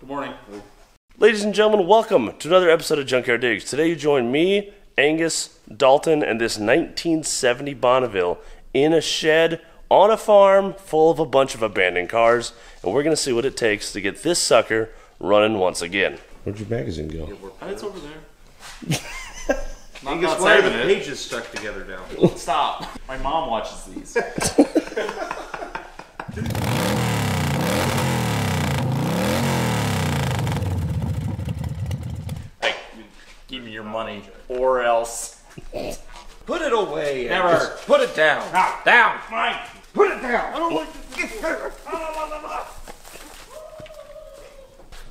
Good morning. Ladies and gentlemen, welcome to another episode of Junkyard Digs. Today you join me, Angus, Dalton, and this 1970 Bonneville in a shed on a farm full of a bunch of abandoned cars, and we're going to see what it takes to get this sucker running once again. Where'd your magazine go? It's over there. I'm Angus, not why are the it. pages stuck together now? Stop. My mom watches these. hey, give me your money, or else. Put it away. Never. Angus. Put it down. Ah, down. Fine. Put it down. I don't like this.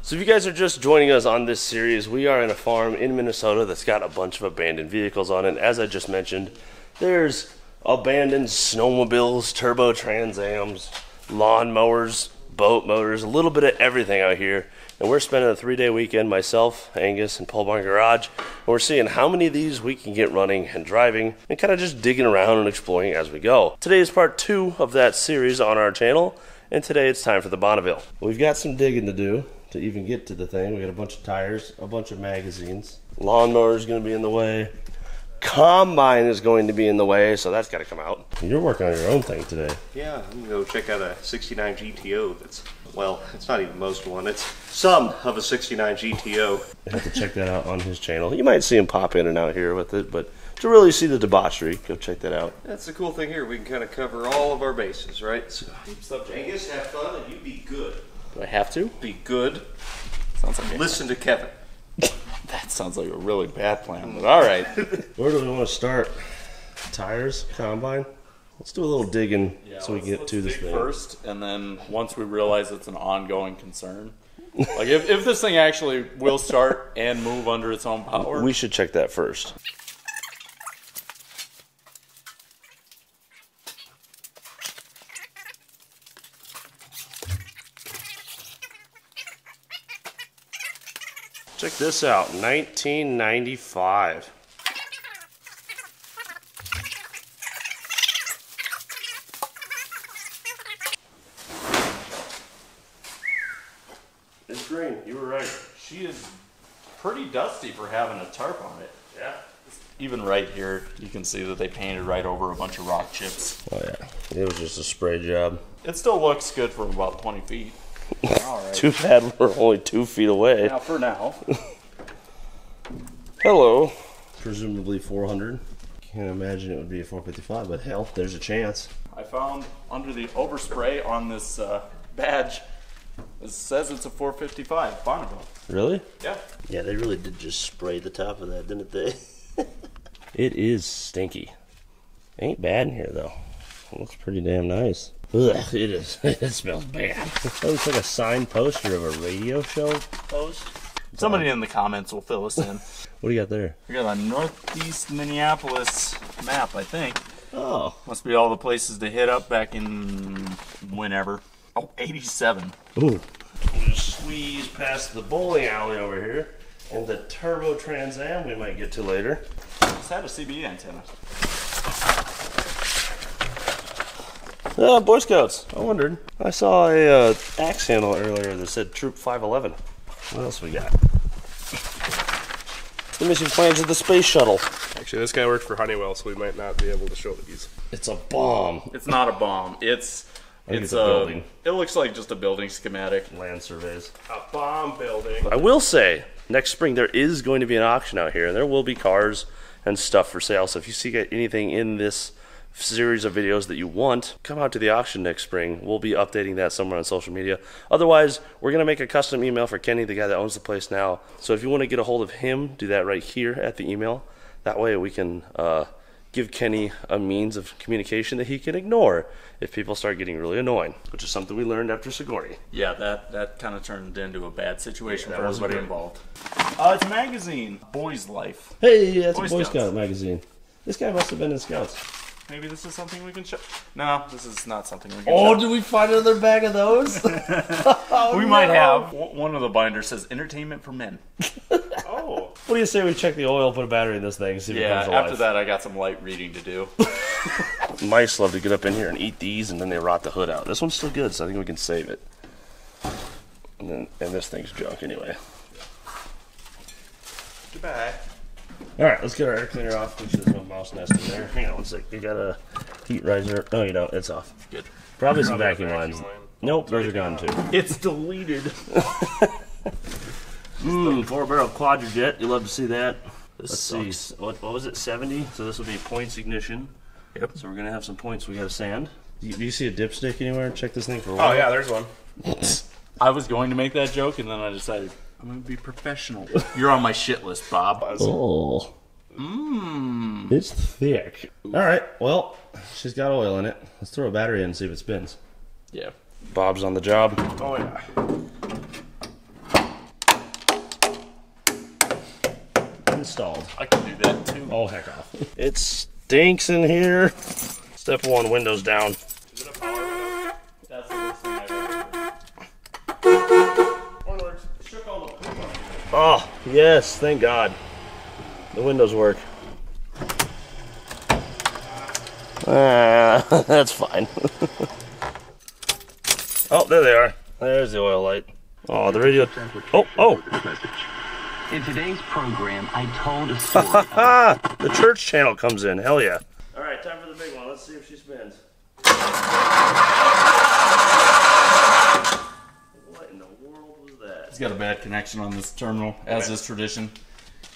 So, if you guys are just joining us on this series, we are in a farm in Minnesota that's got a bunch of abandoned vehicles on it. As I just mentioned, there's abandoned snowmobiles, turbo Trans Ams, lawnmowers, boat motors, a little bit of everything out here. And we're spending a three day weekend, myself, Angus, and Pole Barn Garage. And we're seeing how many of these we can get running and driving and kind of just digging around and exploring as we go. Today is part two of that series on our channel. And today it's time for the Bonneville. We've got some digging to do to even get to the thing. We got a bunch of tires, a bunch of magazines. Lawnmower is going to be in the way. Combine is going to be in the way, so that's got to come out. You're working on your own thing today. Yeah, I'm gonna go check out a 69 GTO. That's well, it's not even most one. It's some of a 69 GTO. You have to check that out on his channel. You might see him pop in and out here with it, but to really see the debauchery, go check that out. That's the cool thing here. We can kind of cover all of our bases, right? So, Angus, have fun and you be good. Do I have to? Be good. Sounds like a, Listen to Kevin. that sounds like a really bad plan. But all right. Where do we want to start? Tires, combine. Let's do a little digging so we can get to this thing. first, and then once we realize it's an ongoing concern, like if, if this thing actually will start and move under its own power, We should check that first. Check this out 1995. It's green. You were right. she is pretty dusty for having a tarp on it. Yeah. Even right here, you can see that they painted right over a bunch of rock chips. Oh yeah. It was just a spray job. It still looks good for about 20 feet. All right. Too bad we're only two feet away. Now for now. Hello. Presumably 400. Can't imagine it would be a 455, but hell, there's a chance. I found under the overspray on this uh, badge, it says it's a 455 Bonneville. Really? Yeah. Yeah, they really did just spray the top of that, didn't they? it is stinky. Ain't bad in here though. It looks pretty damn nice. Ugh, it is. it smells bad. That looks like a signed poster of a radio show post. Somebody in the comments will fill us in. What do you got there? we got a northeast Minneapolis map, I think. Oh, Must be all the places to hit up back in whenever. Oh, 87. Ooh. Just squeeze past the bowling alley over here and the turbo trans am we might get to later. Just had a CB antenna. Ah, Boy Scouts. I wondered. I saw a uh, axe handle earlier that said Troop 511. What else we got? The mission plans of the space shuttle. Actually, this guy worked for Honeywell, so we might not be able to show these. It's a bomb. It's not a bomb. It's it's, it's a a building. It looks like just a building schematic. Land surveys. A bomb building. I will say, next spring there is going to be an auction out here, and there will be cars and stuff for sale. So if you see anything in this series of videos that you want, come out to the auction next spring. We'll be updating that somewhere on social media. Otherwise, we're going to make a custom email for Kenny, the guy that owns the place now. So if you want to get a hold of him, do that right here at the email. That way we can uh, give Kenny a means of communication that he can ignore if people start getting really annoying, which is something we learned after Sigourney. Yeah, that that kind of turned into a bad situation Yeah, for everybody involved. Uh, it's a magazine, Boy's Life. Hey, that's Boy a Boy Scouts. Scout magazine. This guy must have been in Scouts. Maybe this is something we can show. No, this is not something we can. Oh, show. did we find another bag of those? Oh, we might have. W- One of the binders says "Entertainment for Men." Oh, What do you say we check the oil, put a battery in this thing, see if it Yeah. comes alive? After that, I got some light reading to do. mice love to get up in here and eat these, and then they rot the hood out. This one's still good, so I think we can save it. And then, and this thing's junk anyway. Goodbye. All right, let's get our air cleaner off. Which there's no mouse nest in there. Hang on one sec. You got a heat riser? No, you don't. It's off. Good. Probably some Probably vacuum lines. line. Nope, those are gone too. It's deleted. Mmm, four barrel Quadrajet. You love to see that. This Let's sucks. see. What, what was it? 70? So this will be points ignition. Yep. So we're going to have some points we got to sand. Do you, do you see a dipstick anywhere? Check this thing for a while. Oh yeah, there's one. I was going to make that joke, and then I decided I'm going to be professional. You're on my shit list, Bob. Oh. Mmm. It's thick. All right. Well, she's got oil in it. Let's throw a battery in and see if it spins. Yeah. Bob's on the job. Oh yeah. Installed. I can do that too. Oh, heck off. It stinks in here. Step one, windows down. Oh, yes, thank God. The windows work. Ah, that's fine. oh, there they are. There's the oil light. Oh, the radio. Oh, oh. In today's program, I told a story. Ah, the church channel comes in. Hell yeah. All right, time for the big one. Let's see if she spins. What in the world was that? He's got a bad connection on this terminal, as is tradition.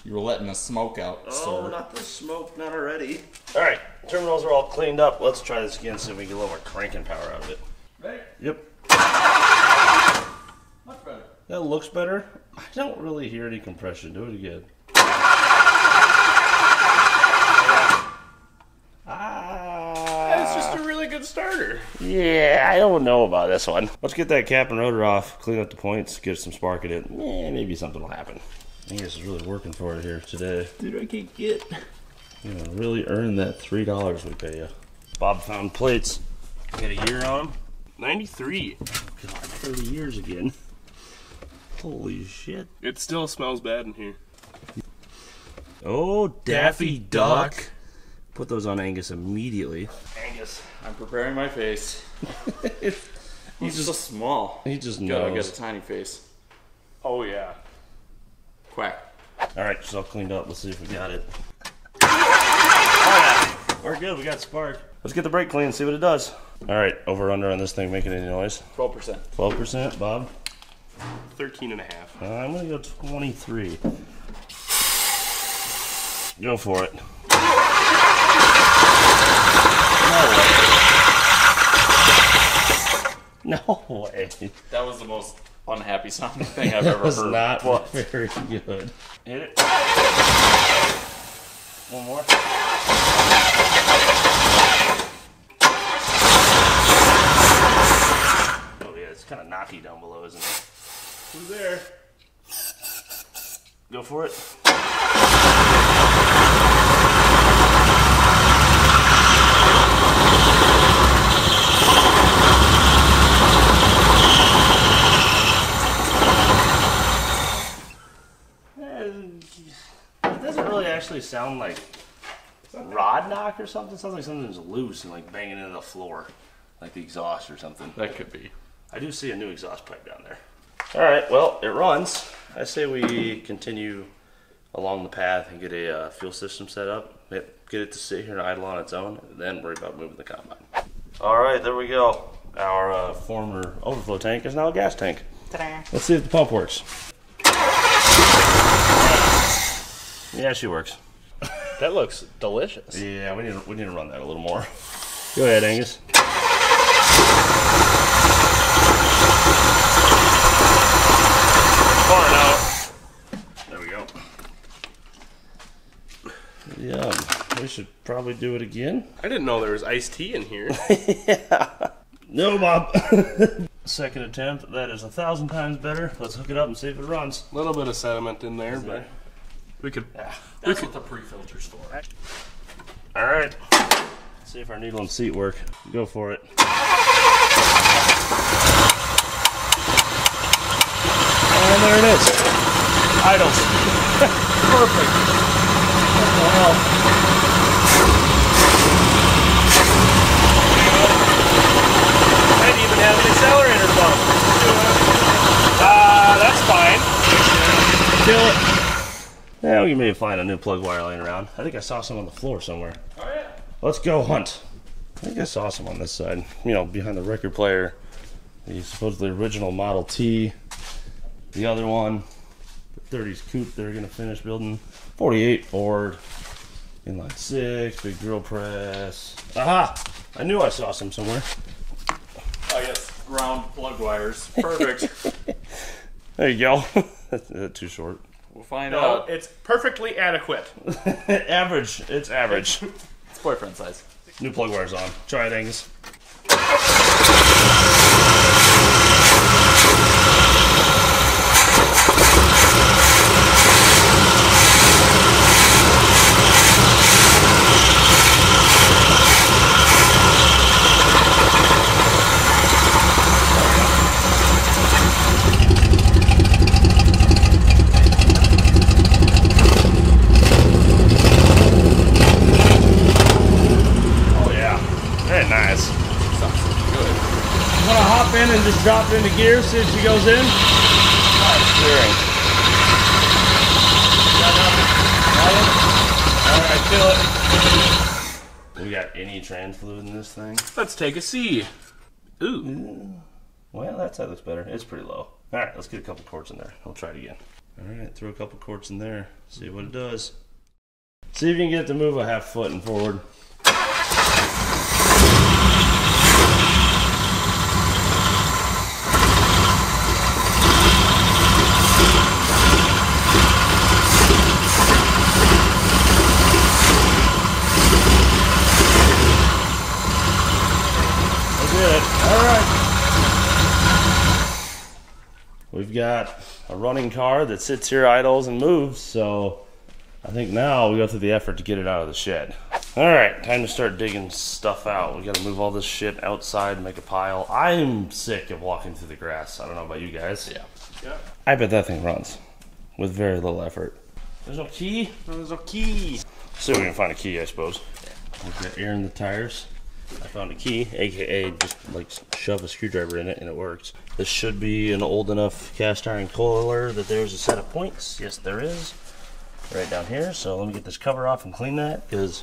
You were letting the smoke out, Oh, sir. not the smoke, not already. All right, terminals are all cleaned up. Let's try this again, see if we can get a little more cranking power out of it. Right? Yep. Much better. That looks better. I don't really hear any compression. Do it again. Ah. It's just a really good starter. Yeah, I don't know about this one. Let's get that cap and rotor off, clean up the points, get some spark in it. Eh, maybe something will happen. This is really working for it here today. Dude, I can't get. You know, really earn that three dollars we pay you. Bob found plates. Got a year on them. 93. God, thirty years again. Holy shit! It still smells bad in here. Oh, Daffy Duck. Put those on Angus immediately. Angus, I'm preparing my face. He's just so small. He just God, I got knows. a tiny face. Oh yeah. Quack. All right, it's all cleaned up. Let's see if we got it. Oh, yeah. We're good. We got spark. Let's get the brake clean and see what it does. All right, over under on this thing making any noise? 12%. Twelve percent, Bob. 13 and a half. Uh, I'm gonna go twenty-three. Go for it. No way. No way. That was the most unhappy sounding thing I've ever That was heard. not But very good. Hit it. One more. Oh yeah, it's kind of knocky down below, isn't it? Who's there? Go for it. Eh, It doesn't really actually sound like rod knock or something. It sounds like something's loose and like banging into the floor, like the exhaust or something. that could be. I do see a new exhaust pipe down there. All right, well, it runs. I say we continue along the path and get a uh, fuel system set up, get, get it to sit here and idle on its own, and then worry about moving the combine. All right, there we go. Our uh, former overflow tank is now a gas tank. Let's see if the pump works. Yeah, she works. That looks delicious. Yeah, we need to, we need to run that a little more. Go ahead, Angus. Far enough. There we go. Yeah, we should probably do it again. I didn't know there was iced tea in here. No, Bob. Second attempt. That is a thousand times better. Let's hook it up and see if it runs. A little bit of sediment in there, but we could. That's what the pre-filter's for. All right. Let's see if our needle and seat work. Go for it. And there it is. Idles. Perfect. What I didn't even have an accelerator pump. Uh, ah, that's fine. Kill it the we you may find a new plug wire laying around. I think I saw some on the floor somewhere. Oh yeah. Let's go hunt. I think I saw some on this side. You know, behind the record player. The supposedly original Model T. The other one, the 30s coupe they're gonna finish building. 48 Ford. Inline six, big drill press. Aha! I knew I saw some somewhere. I guess round plug wires. Perfect. There you go. That's uh, too short. We'll find No, out. it's perfectly adequate. average. It's average. It's boyfriend size. New plug wires on. Try things. Oh yeah. Very nice. Sounds good. Want to hop in and just drop into gear, see if she goes in? Steering. Alright, kill it. We got any trans fluid in this thing? Let's take a see. Ooh. Well, that side looks better. It's pretty low. Alright, let's get a couple quarts in there. I'll try it again. Alright, throw a couple quarts in there. See what it does. See if you can get it to move a half foot and forward. That's it. All right. We've got a running car that sits here, idles, and moves. So I think now we go through the effort to get it out of the shed. All right, time to start digging stuff out. We got to move all this shit outside, make a pile. I'm sick of walking through the grass. I don't know about you guys. Yeah. yeah. I bet that thing runs with very little effort. There's no key. There's a key. See if we can find a key, I suppose. We've got air in the tires. I found a key, aka just like shove a screwdriver in it and it works. This should be an old enough cast iron coiler that there's a set of points. Yes, there is. Right down here. So let me get this cover off and clean that because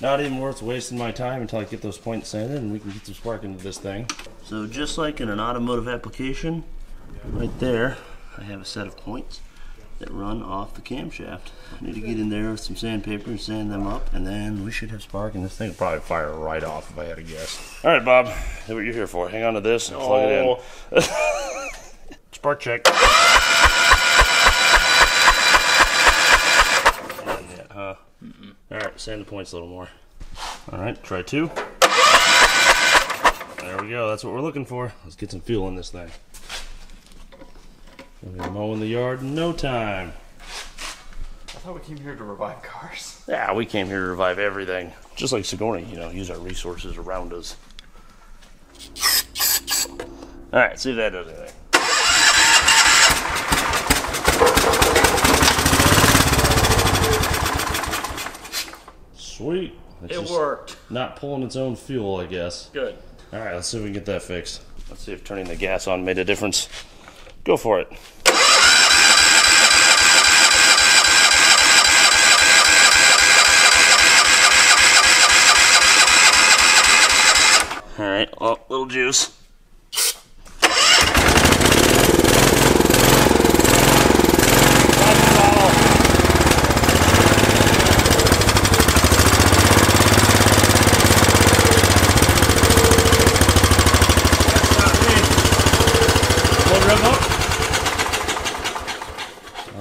not even worth wasting my time until I get those points sanded and we can get some spark into this thing. So just like in an automotive application, right there, I have a set of points that run off the camshaft. I need to get in there with some sandpaper and sand them up, and then we should have spark, and this thing will probably fire right off if I had to guess. All right, Bob, that's what you're here for. Hang on to this and plug it in. Oh. Spark check. Not yet, huh? All right, sand the points a little more. All right, try two. There we go. That's what we're looking for. Let's get some fuel in this thing. We're gonna mow in the yard in no time. I thought we came here to revive cars. Yeah, we came here to revive everything. Just like Sigourney, you know, use our resources around us. All right, see if that does anything. Sweet. It's It worked. Not pulling its own fuel, I guess. Good. All right, let's see if we can get that fixed. Let's see if turning the gas on made a difference. Go for it. All right, oh, little juice.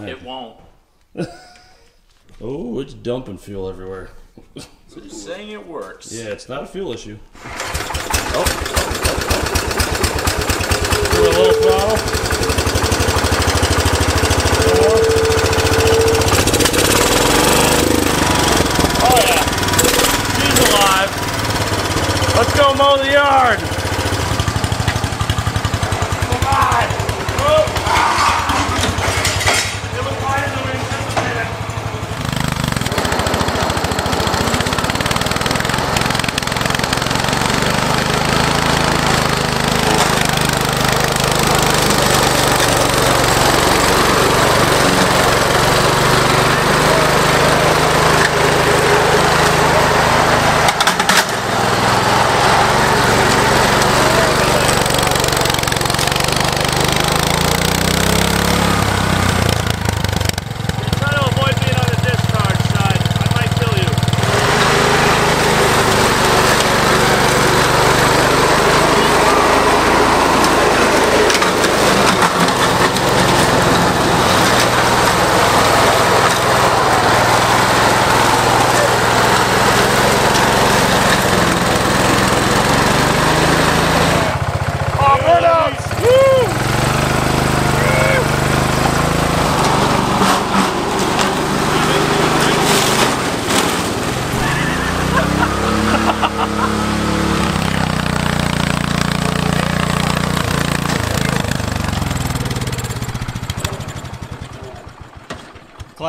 It won't. Oh, it's dumping fuel everywhere. Just saying it works. Yeah, it's not a fuel issue. Oh. Do a little throttle. Oh yeah, she's alive. Let's go mow the yard. Come on. Oh. It was quieter than we anticipated.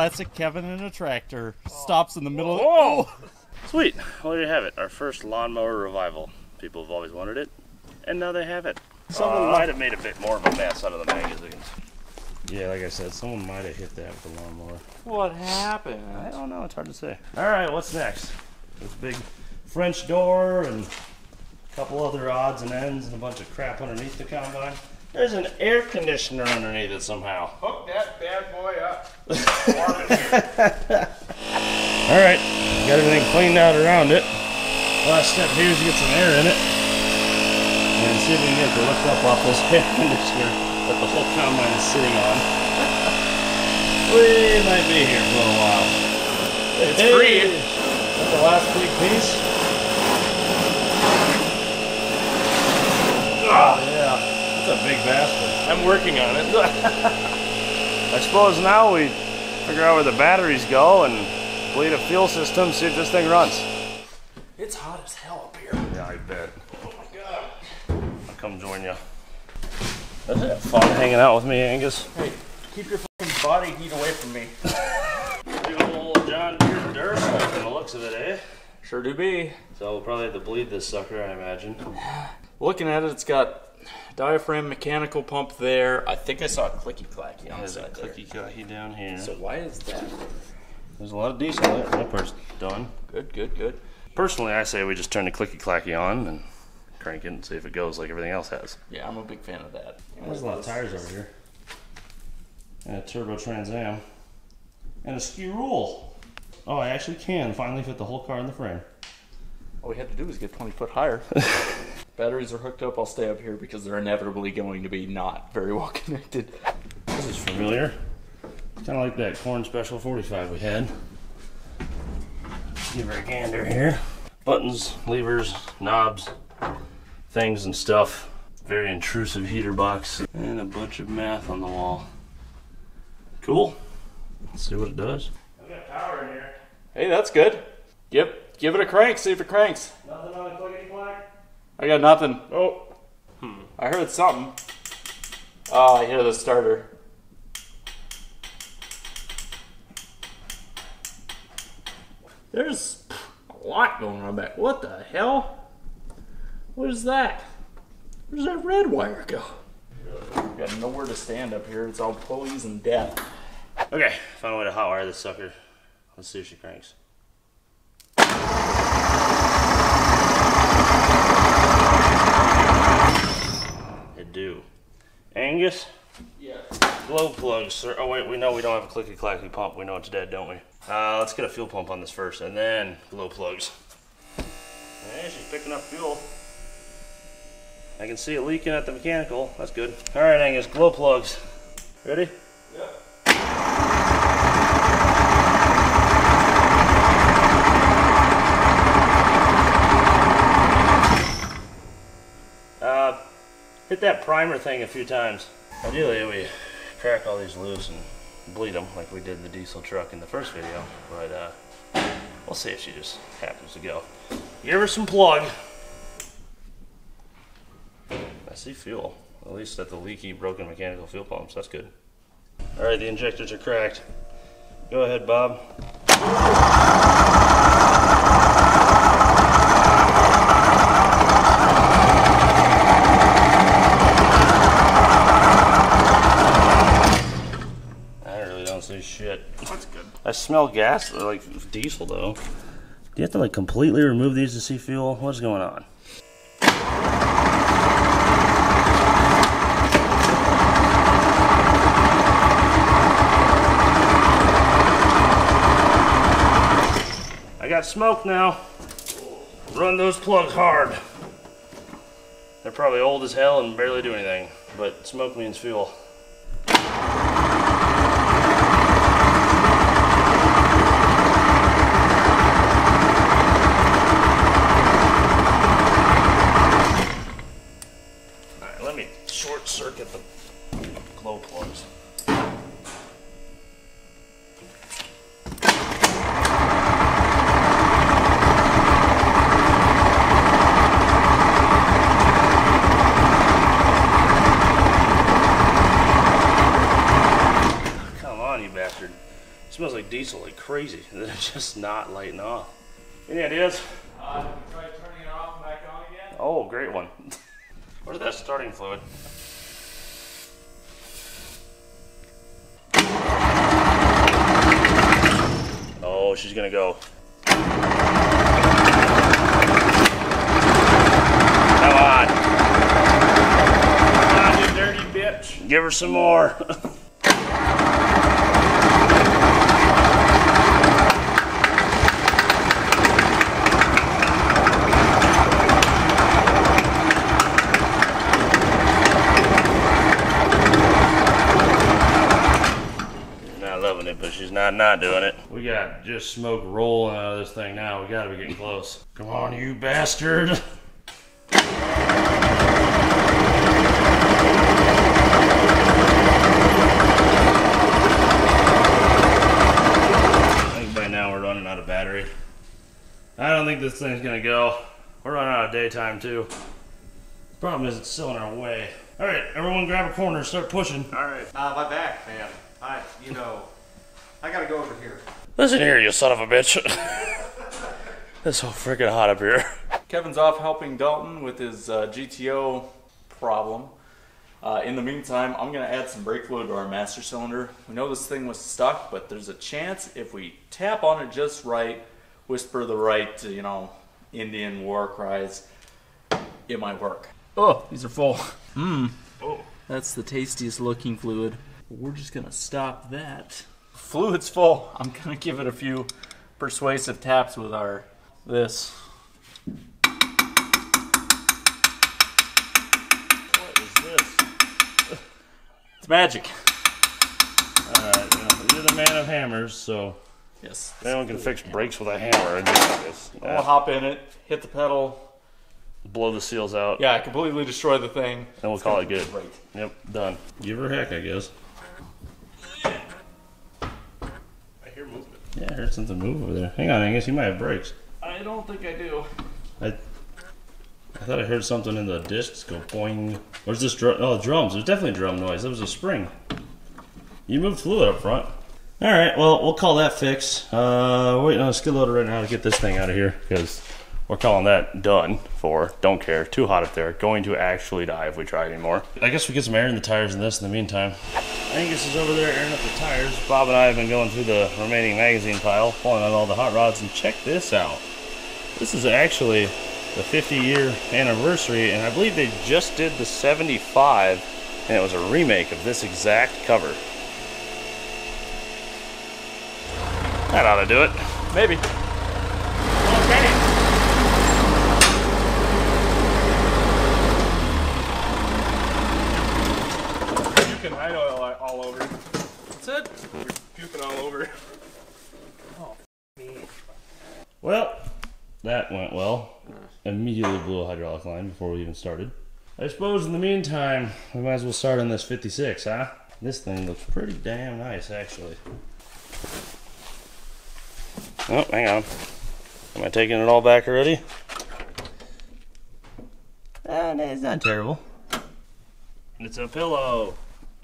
Classic Kevin in a tractor stops in the middle. Whoa! Sweet. Well, there you have it. Our first lawnmower revival. People have always wanted it, and now they have it. Someone uh, might have made a bit more of a mess out of the magazines. Yeah, like I said, someone might have hit that with the lawnmower. What happened? I don't know. It's hard to say. All right, what's next? This big French door and a couple other odds and ends and a bunch of crap underneath the combine. There's an air conditioner underneath it somehow. Hook that bad boy up. All right, got everything cleaned out around it. Last step here is to get some air in it and see if we can get the lift up off this air conditioner that the whole combine is sitting on. we might be here for a little while. It's free. That's the last big piece. Oh, yeah, that's a big bastard. I'm working on it. I suppose now we figure out where the batteries go and bleed a fuel system, see if this thing runs. It's hot as hell up here. Yeah, I bet. Oh my god. I'll come join you. That's it. Fun hanging out with me, Angus. Hey, keep your fucking body heat away from me. Big old John Deere Duracell from the looks of it, eh? Sure do be. So we'll probably have to bleed this sucker, I imagine. Looking at it, it's got diaphragm mechanical pump there. I think I saw a clicky clacky on the There's a side there. clicky clacky down here. So why is that? There's a lot of diesel there. That part's done. Good, good, good. Personally, I say we just turn the clicky clacky on and crank it and see if it goes like everything else has. Yeah, I'm a big fan of that. There's a lot of tires over here. And a turbo Trans Am. And a Skiroule. Oh, I actually can finally fit the whole car in the frame. All we had to do was get 20 foot higher. Batteries are hooked up. I'll stay up here because they're inevitably going to be not very well connected. This is familiar. Kind of like that corn special 45 we had. Give her a gander here. Buttons, levers, knobs, things and stuff. Very intrusive heater box. And a bunch of math on the wall. Cool. Let's see what it does. I've got power in here. Hey, that's good. Yep, give it a crank. See if it cranks. Nothing on the clickety clack. I got nothing. Oh, I heard something. Oh, I hear the starter. There's a lot going on back. What the hell? What is that? Where's that red wire go? Got nowhere to stand up here. It's all pulleys and death. Okay, found a way to hotwire this sucker. Let's see if she cranks. Do. Angus, Yeah. glow plugs, sir. Oh wait, we know we don't have a clicky clacky pump. We know it's dead, don't we? Uh, let's get a fuel pump on this first, and then glow plugs. Hey, she's picking up fuel. I can see it leaking at the mechanical. That's good. All right, Angus, glow plugs. Ready? Uh, hit that primer thing a few times. Ideally, we crack all these loose and bleed them like we did the diesel truck in the first video, but uh, we'll see if she just happens to go. Give her some plug. I see fuel, at least at the leaky, broken mechanical fuel pumps. That's good. All right, the injectors are cracked. Go ahead, Bob. I really don't see shit. that's good. I smell gas, like diesel though. Do you have to like completely remove these to see fuel? What's going on? I got smoke now. Run those plugs hard. They're probably old as hell and barely do anything, but smoke means fuel. Alright, let me short circuit the glow plugs. diesel like crazy. They're just not lighting off. Any ideas? Uh, try turning it off and back on again. Oh, great one. Where's that starting fluid? Oh, she's gonna go. Come on. Come on, you dirty bitch. Give her some more. not loving it, but she's not not doing it. We got just smoke rolling out of this thing now. We gotta be getting close. Come on, you bastard. I think by now we're running out of battery. I don't think this thing's gonna go. We're running out of daytime too. Problem is, it's still in our way. All right, everyone, grab a corner, start pushing. All right. Uh, my back, man. I, you know, I gotta go over here. Listen here, you son of a bitch. it's so freaking hot up here. Kevin's off helping Dalton with his uh, GTO problem. Uh, in the meantime, I'm going to add some brake fluid to our master cylinder. We know this thing was stuck, but there's a chance if we tap on it just right, whisper the right, you know, Indian war cries, it might work. Oh, these are full. Mmm. Oh. That's the tastiest looking fluid. We're just going to stop that. Fluid's full. I'm going to give it a few persuasive taps with our this. What is this? It's magic. Alright, well, you're the man of hammers, so Yes. anyone can fix brakes with a hammer and do this. We'll hop in it, hit the pedal. blow the seals out, Yeah, completely destroy the thing. and we'll call it good. Great. Yep, done. Give her a heck, I guess. I hear movement. Yeah, I heard something move over there. Hang on, Angus, you might have brakes. I don't think I do. I, I thought I heard something in the discs go boing. Where's this drum? Oh, drums. There's definitely drum noise. That was a spring. You moved fluid up front. All right, well, we'll call that fixed. Uh, waiting on a skid loader right now to get this thing out of here because we're calling that done for. Don't care. Too hot up there. Going to actually die if we try anymore. I guess we get some air in the tires in this in the meantime. Angus is over there airing up the tires. Bob and I have been going through the remaining magazine pile, pulling out all the hot rods, and check this out. This is actually the 50 year anniversary, and I believe they just did the 75, and it was a remake of this exact cover. That ought to do it. Maybe. Puking high oil all over. That's it. You're puking all over. Oh, me. Well, that went well. Immediately blew a hydraulic line before we even started. I suppose in the meantime, we might as well start on this 56, huh? This thing looks pretty damn nice, actually. Oh, hang on. Am I taking it all back already? Uh, no, it's not terrible. It's a pillow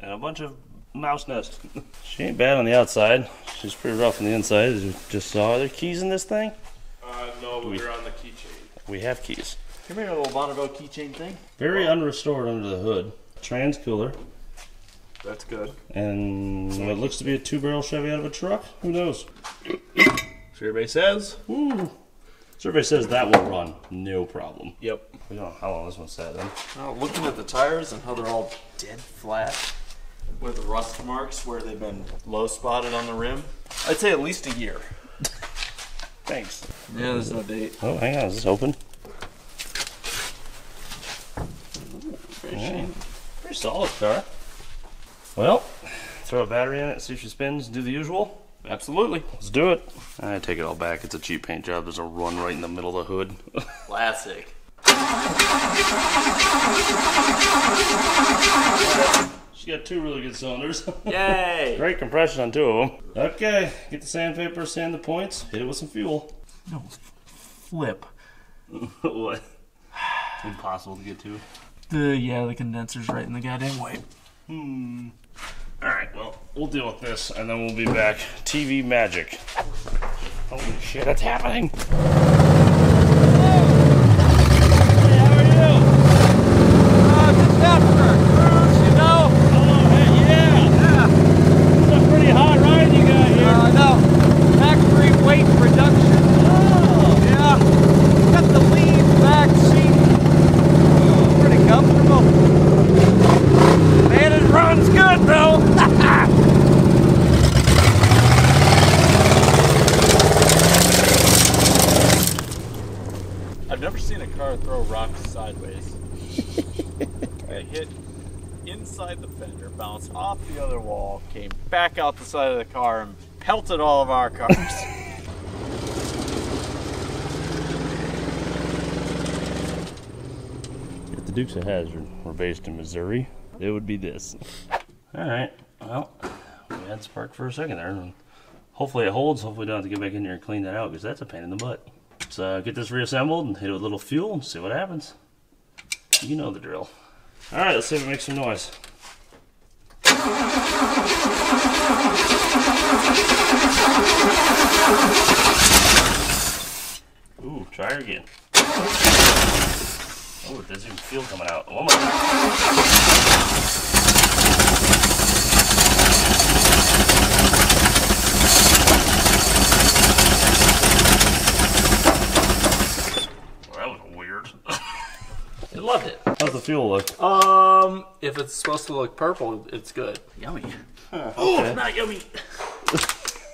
and a bunch of mouse nests. she ain't bad on the outside. She's pretty rough on the inside, as you just saw. Are there keys in this thing? Uh, no, but we're on the keychain. We have keys. Come here, little Bonneville keychain thing. Very unrestored under the hood. Trans cooler. That's good. And what looks to be a two barrel Chevy out of a truck? Who knows? Survey says. Ooh. Survey says that will run. No problem. Yep. We don't know how long this one sat then. Now, looking at the tires and how they're all dead flat with rust marks where they've been low spotted on the rim, I'd say at least a year. Thanks. Yeah, there's no date. Oh, hang on. Is this open? Very shame. Mm. Pretty solid car. Well, throw a battery in it, see if she spins, do the usual. Absolutely. Let's do it. I take it all back. It's a cheap paint job. There's a run right in the middle of the hood. Classic. She's got two really good cylinders. Yay! Great compression on two of them. Okay, get the sandpaper, sand the points, hit it with some fuel. No, flip. what? Impossible to get to. The yeah, the condenser's right in the goddamn way. Hmm. Alright. well, we'll deal with this and then we'll be back. TV magic. Holy shit, it's happening. I've never seen a car throw rocks sideways. I hit inside the fender, bounced off the other wall, came back out the side of the car, and pelted all of our cars. If the Dukes of Hazzard were based in Missouri, it would be this. All right. Well, we had spark for a second there. Hopefully it holds. Hopefully we don't have to get back in here and clean that out because that's a pain in the butt. Let's uh, get this reassembled and hit it with a little fuel and see what happens. You know the drill. All right, let's see if it makes some noise. Ooh, try her again. Oh, it doesn't even feel coming out. Oh my weird. I loved it. How's the fuel look? Um, if it's supposed to look purple, it's good. Yummy. Oh, it's not yummy.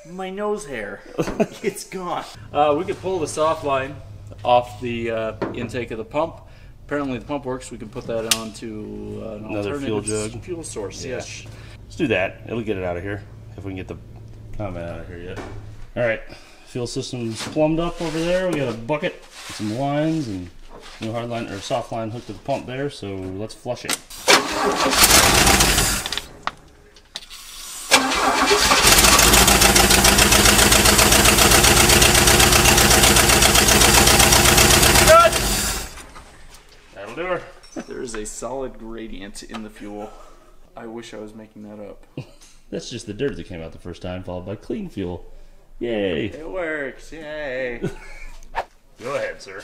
My nose hair. it's gone. Uh, we could pull the soft line off the uh, intake of the pump. Apparently, the pump works. We can put that onto uh, an Another fuel jug. Fuel source. Yeah. Yes. Let's do that. It'll get it out of here. If we can get the comment out of here yet. All right. Fuel system's plumbed up over there. We got a bucket, some lines, and no hard line or soft line hooked to the pump there. So let's flush it. That'll do her. There is a solid gradient in the fuel. I wish I was making that up. That's just the dirt that came out the first time, followed by clean fuel. Yay! It works. Yay. Go ahead, sir.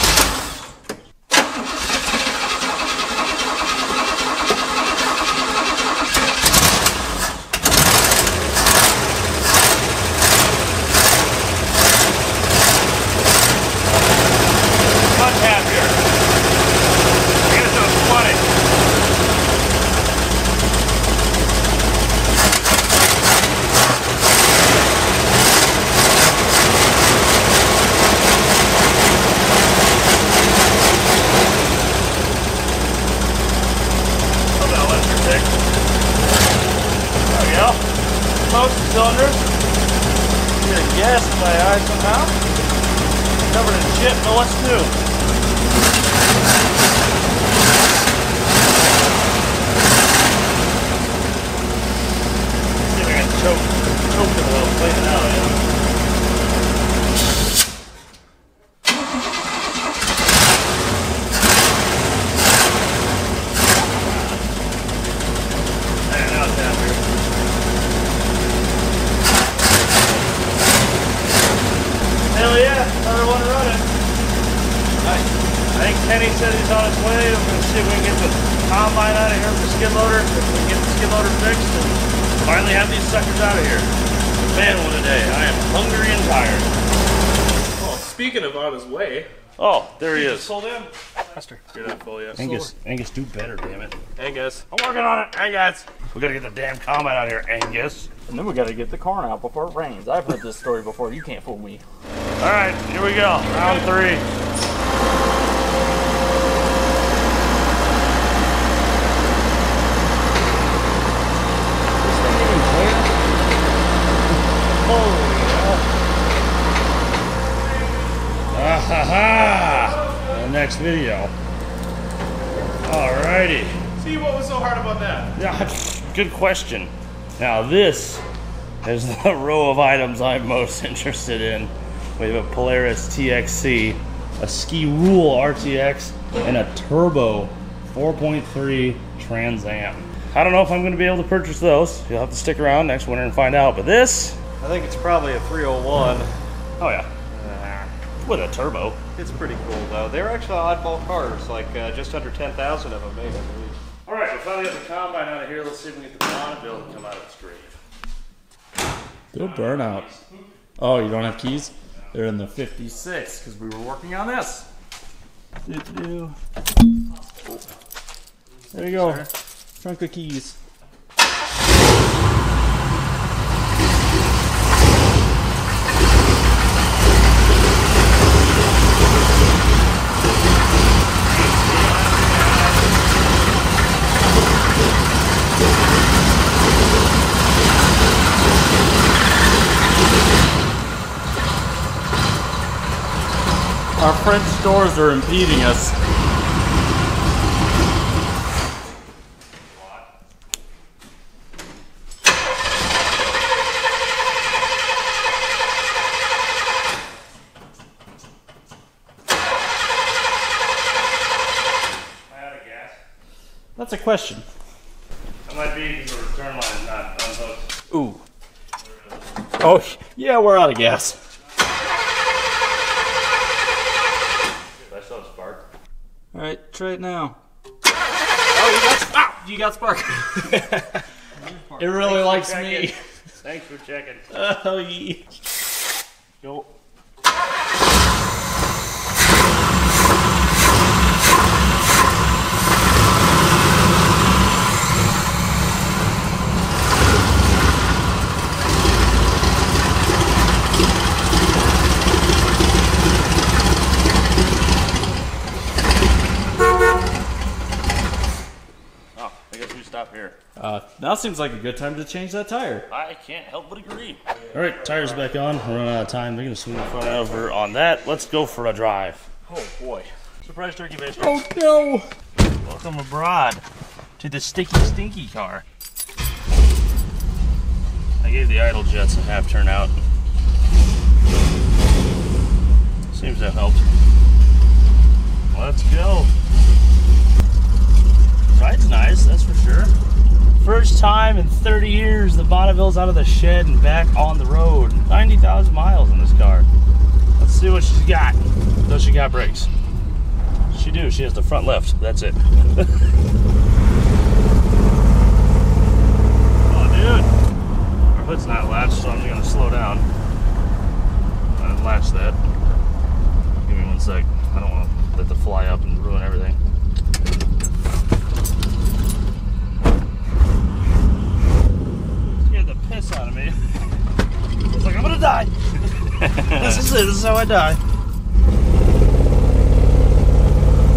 his way, Oh, there he is. pulled in. You're not full yet. Angus, Angus, do better, damn it. Angus. I'm working on it, Angus. We gotta get the damn comment out here, Angus. And then we gotta get the corn out before it rains. I've heard this story before. You can't fool me. All right, here we go. Round three. Ah ha ha! The next video. Alrighty. See what was so hard about that? Yeah, good question. Now this is the row of items I'm most interested in. We have a Polaris TXC, a Skiroule RTX, and a turbo 4.3 Trans Am. I don't know if I'm going to be able to purchase those. You'll have to stick around next winter and find out. But this, I think it's probably a 301. oh yeah, with a turbo. It's pretty cool though. They're actually oddball cars, like uh, just under 10,000 of them made, I believe. All right, we finally got the combine out of here. Let's see if we can get the Bonneville to come out of its grave. Go burnout. Oh, you don't have keys? They're in the 56 because we were working on this. There you go. Trunk of keys. Our French doors are impeding us. out of gas. That's a question. That might be because the return line is not unhooked. Ooh. Oh, yeah, we're out of gas. I still have spark. All right, now. Oh, you got, ah, you got spark. it really likes me. Thanks for checking. Oh, yeah. Yo. Oh, I guess we stop here. Uh, now seems like a good time to change that tire. I can't help but agree. All right, tires back on. We're running out of time. They're gonna swing the front over on that. Let's go for a drive. Oh boy. Surprise turkey base. Oh no! Welcome abroad to the sticky stinky car. I gave the idle jets a half turn out. Seems that have helped. Let's go. Ride's nice, that's for sure. First time in 30 years the Bonneville's out of the shed and back on the road. 90,000 miles in this car. Let's see what she's got. Does she got brakes? She do. She has the front left. That's it. oh, dude. Our hood's not latched, so I'm just gonna slow down. And latch that. Give me one sec. I don't want to let the fly up and ruin everything. Scared the piss out of me. It's like I'm gonna die. this is it. This is how I die.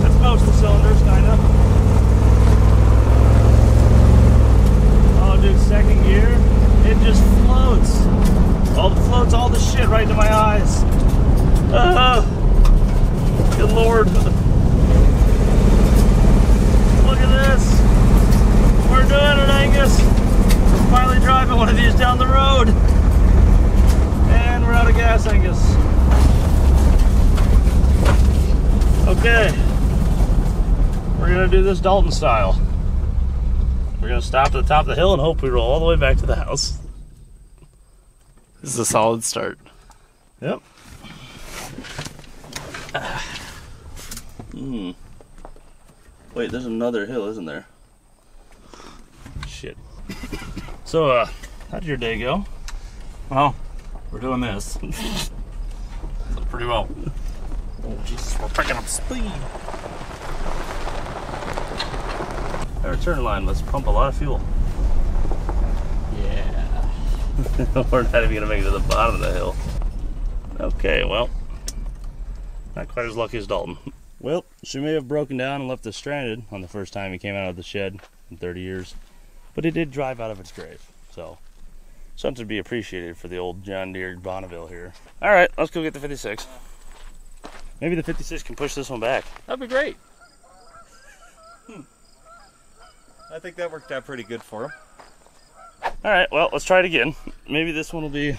That's most of the cylinders, kind of. Oh, dude, second gear, it just floats. All the floats, all the shit right into my eyes. Ah, good lord. Look at this. We're doing it, Angus. Finally driving one of these down the road. And we're out of gas, Angus. Okay. We're gonna do this Dalton style. We're gonna stop at the top of the hill and hope we roll all the way back to the house. This is a solid start. Yep. Hmm. Wait, there's another hill, isn't there? Shit. So, uh, how did your day go? Well, we're doing this. Pretty well. Oh, Jesus, we're picking up speed. Our turn line, let's pump a lot of fuel. Yeah. We're not even gonna make it to the bottom of the hill. Okay, well, not quite as lucky as Dalton. Well, she may have broken down and left us stranded on the first time he came out of the shed in 30 years, but it did drive out of its grave, so something to be appreciated for the old John Deere Bonneville here. All right, let's go get the 56. Maybe the 56 can push this one back. That'd be great. Hmm. I think that worked out pretty good for him. All right, well, let's try it again. Maybe this one will be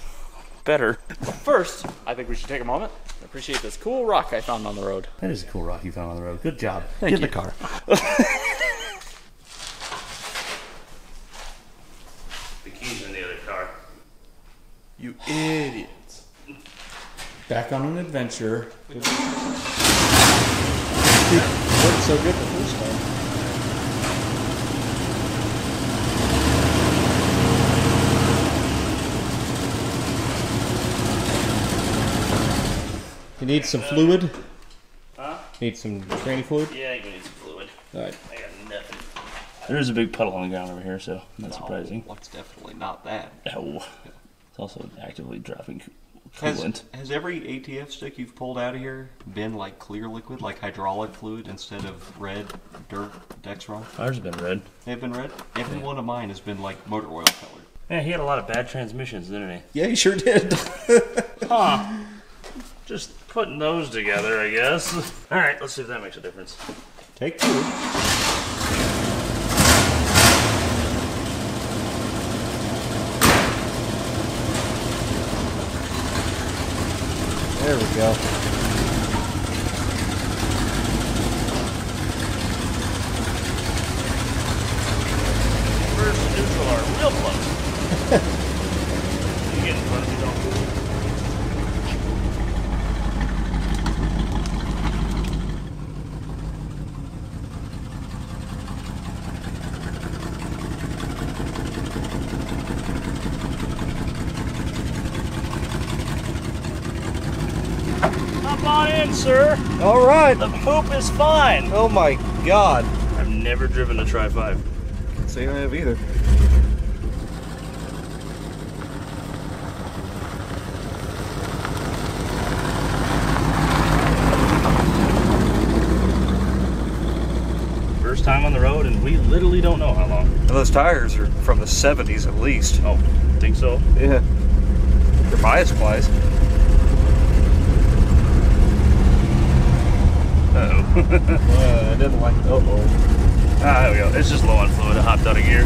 better. First, I think we should take a moment and appreciate this cool rock I found on the road. That is a cool rock you found on the road. Good job. Thank Get you. the car. You idiots. Back on an adventure. Worked so good the first time. You need some fluid? Huh? Need some training fluid? Yeah, I need some fluid. Alright. I got nothing. There is a big puddle on the ground over here, so not surprising. What's definitely not that. Oh. It's also actively dropping coo- Has, has every ATF stick you've pulled out of here been like clear liquid, like hydraulic fluid instead of red dirt Dexron? Ours has been red. They've been red. Every one of mine has been like motor oil colored. Yeah, he had a lot of bad transmissions, didn't he? Yeah, he sure did. Huh. Just putting those together, I guess. All right, let's see if that makes a difference. Take two. There we go. First and neutral are real close. you get in front of me, don't Hop on in, sir. All right. The poop is fine. Oh my god. I've never driven a Tri 5. Say I have either. First time on the road, and we literally don't know how long. Those tires are from the 70s at least. Oh, think so? Yeah. They're bias plies. Uh I didn't like. Uh oh. ah, there we go. It's just low on fluid. I hopped out of gear.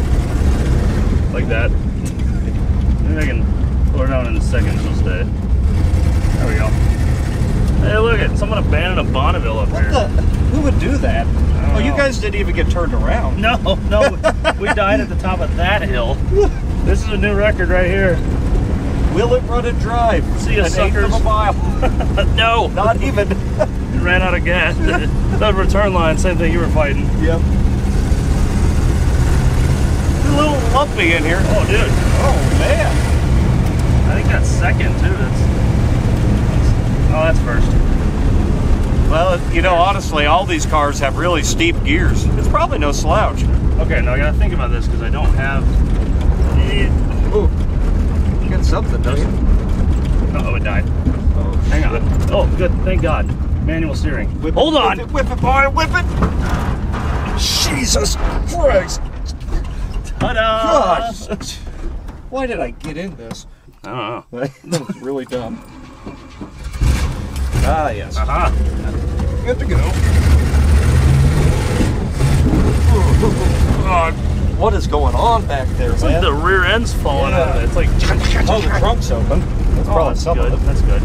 Like that. Maybe I can pull her down in a second. She'll stay. There we go. Hey, look at. Someone abandoned a Bonneville up here. Who would do that? Oh, you guys didn't even get turned around. No, no. we died at the top of that hill. This is a new record right here. Will it run and drive? See ya, An eighth of a mile. no, Not even. it ran out of gas. the return line, same thing you were fighting. yep. A little lumpy in here. Oh, dude. Oh man. I think that's second too. That's. Oh, that's first. Well, you know, honestly, all these cars have really steep gears. It's probably no slouch. Okay, now I gotta think about this because I don't have. Ooh. You got something, don't you? Oh, it died. Oh, Hang on. Oh, good. Thank God. Manual steering. Whip it, Hold on. Whip it, whip it, boy, whip it. Jesus Christ. Ta-da! Gosh. Why did I get in this? I don't know. that was really dumb. Ah, yes. Aha. Good to go. Oh, God, what is going on back there, It's man? like the rear end's falling out of it. It's like. oh, the trunk's open. That's Oh, probably that's some good. That's good.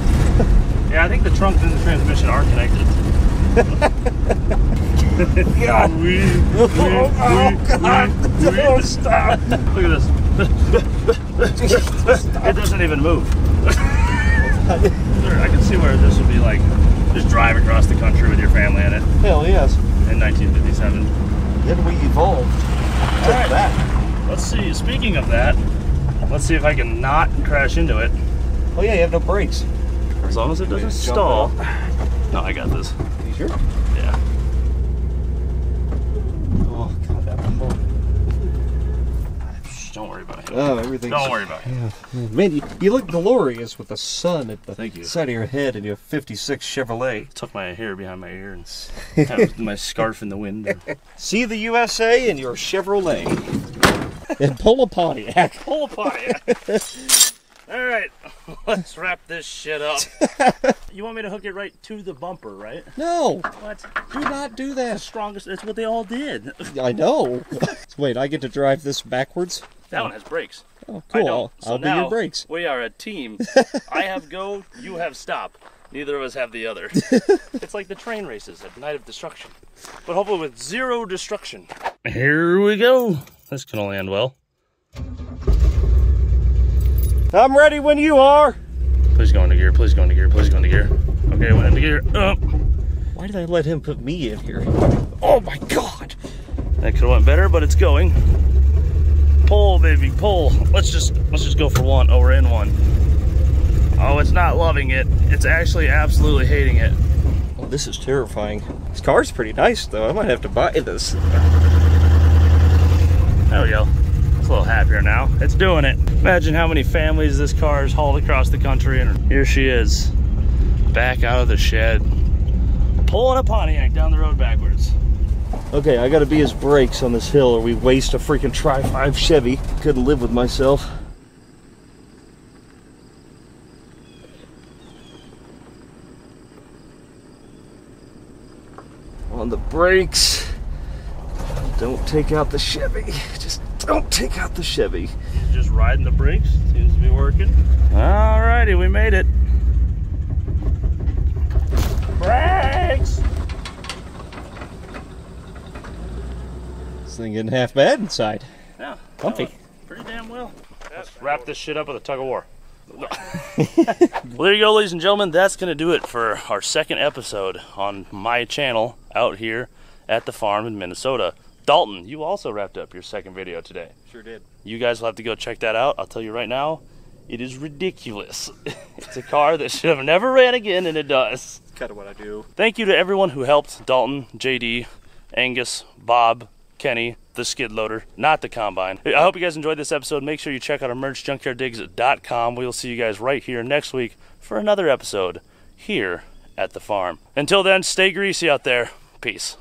Yeah, I think the trunk and the transmission are connected. God. Oh, we, Oh, God. Don't stop. Look at this. it doesn't even move. I can see where this would be like just drive across the country with your family in it Hell yes. in 1957. Then we evolved to Alright. that. Let's see. Speaking of that, let's see if I can not crash into it. Oh yeah, you have no brakes. As long as it doesn't stall. No, I got this. You sure? Yeah. Oh god, that. Shh, Don't worry about it. Oh, everything. Don't worry about it. Man, you, you look glorious with the sun at the Thank you. side of your head and your '56 Chevrolet. Tuck my hair behind my ear and have my scarf in the wind. See the USA in your Chevrolet. and pull a Pontiac. Pull a Pontiac. All right, let's wrap this shit up. You want me to hook it right to the bumper, right? No, What? do not do The that. strongest. That's what they all did. I know. Wait, I get to drive this backwards? That one has brakes. Oh, cool. don't. I'll, So I'll be your brakes. we are a team. I have go. You have stop. Neither of us have the other. it's like the train races at Night of Destruction, but hopefully with zero destruction. Here we go. This can only end well. I'm ready when you are. Please go into gear. Please go into gear. Please go into gear. Okay, went into gear. Uh, Why did I let him put me in here? Oh my god. that could have went better, but it's going. Pull, baby, pull. Let's just let's just go for one. Oh, we're in one. Oh, it's not loving it. It's actually absolutely hating it. Oh, this is terrifying. This car's pretty nice though. I might have to buy this. There we go. A little happier now. It's doing it. Imagine how many families this car has hauled across the country, and here she is, back out of the shed, pulling a Pontiac down the road backwards. Okay, I gotta be his brakes on this hill or we waste a freaking Tri 5 Chevy. Couldn't live with myself. On the brakes. Don't take out the Chevy. Just don't take out the Chevy. Just riding the brakes. Seems to be working. Alrighty, we made it. Brakes! This thing isn't half bad inside. Yeah, Comfy. Pretty damn well. Let's wrap this shit up with a tug of war. well, there you go, ladies and gentlemen. That's going to do it for our second episode on my channel out here at the farm in Minnesota. Dalton, you also wrapped up your second video today. Sure did. You guys will have to go check that out. I'll tell you right now, it is ridiculous. it's a car that should have never ran again, and it does. Kind of what I do. Thank you to everyone who helped Dalton, JD, Angus, Bob, Kenny, the skid loader, not the combine. I hope you guys enjoyed this episode. Make sure you check out our merch, junkyarddigs.com. We'll see you guys right here next week for another episode here at the farm. Until then, stay greasy out there. Peace.